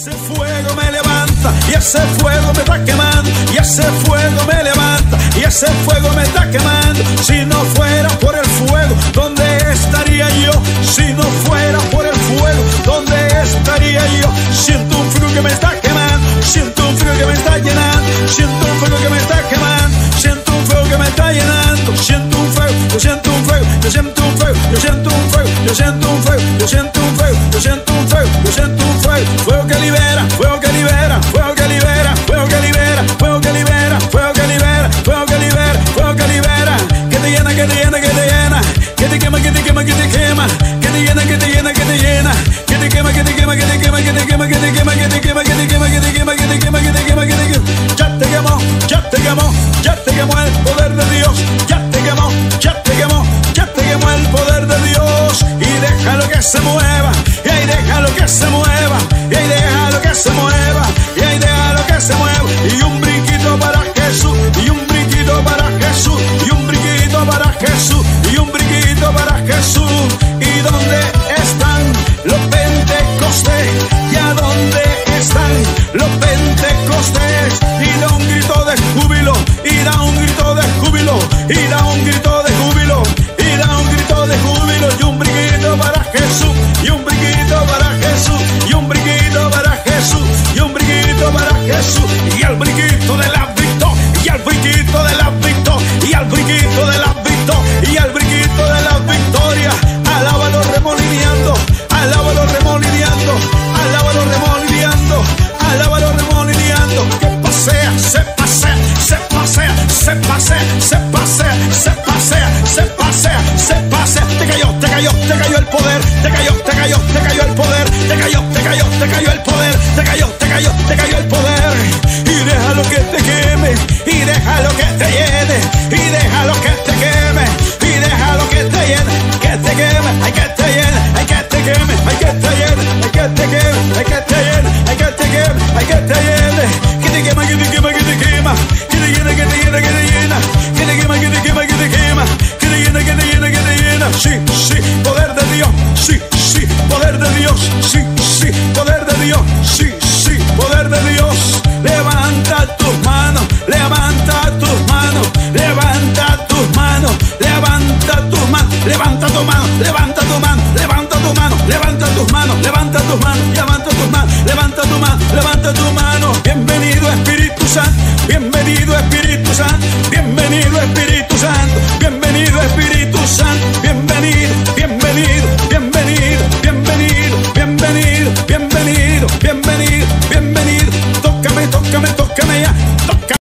ese fuego me levanta y ese fuego me está quemando y ese fuego me levanta y ese fuego me está quemando. Si no fuera siento un fuego, fuego que libera, fuego que libera, fuego que libera, fuego que libera, fuego que libera, fuego que libera, fuego que libera, fuego que libera, que te llena, que te llena, que te llena, que te quema, que te quema, que te quema, que te llena, que te llena, que te llena, que te quema, que te quema, que te quema, que te quema, que te quema, que te quema, que te quema, que te quema, que te quema, que te quema, que te quema, ya te quemó, ya te quemó, ya te quemó el poder de Dios, se mueva, y ahí déjalo que se mueva, y ahí déjalo que se mueva, y un brinquito para Jesús, y un brinquito para Jesús, y un brinquito para Jesús, y un brinquito para Jesús, y dónde están los pentecostés, y a dónde están los pentecostés, y da un grito de júbilo, y da un grito de júbilo, y da Jesús, y al brinquito de la victoria, y al brinquito de la victoria, y al brinquito de la victoria, y al brinquito de la victoria, alábalo remolineando, alábalo remolineando, alábalo remolineando, alábalo remolineando, que pasea, se pasea, se pasea, se pasea, se pasea, se pasea, quema, que te llena, que te llena, que te llena, que te quema, que te quema, que te quema, que te llena, que te llena, que te llena, sí, sí, poder de Dios, sí, sí, poder de Dios, sí. Espíritu Santo, bienvenido Espíritu Santo, bienvenido, bienvenido, bienvenido, bienvenido, bienvenido, bienvenido. bienvenido.